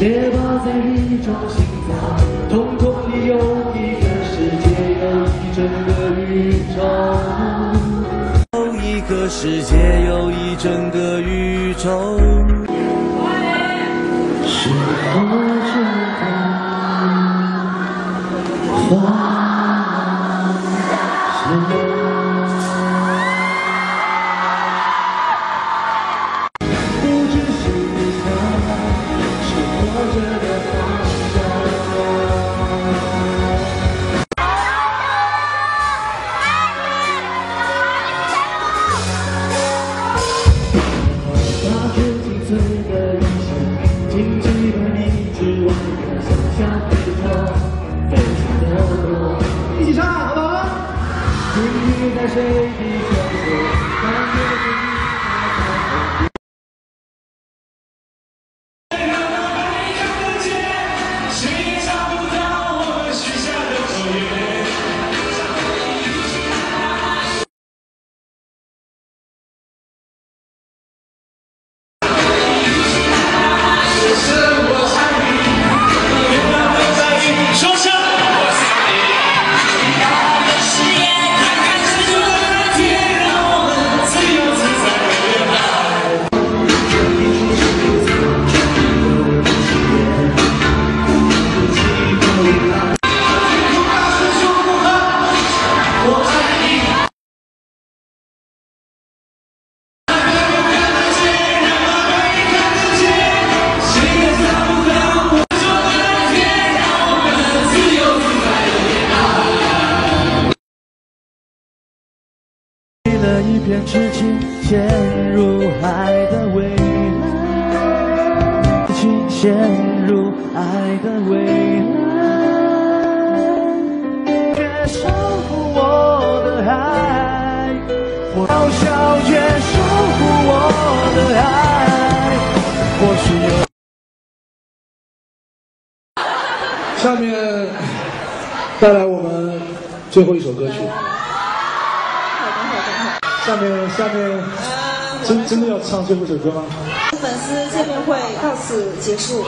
猎豹在雨中行走，瞳孔里有一个世界，有一整个宇宙。有一个世界，有一整个宇宙。是否一切，紧记在你之外的想象宇宙，飞翔的我。一起唱，好不好？片痴情，陷入爱的未来，情陷入爱的未来，却守护我的爱，我渺小却守护我的爱，或许有。下面带来我们最后一首歌曲。下面下面真真的要唱最后一首歌吗？粉丝见面会到此结束。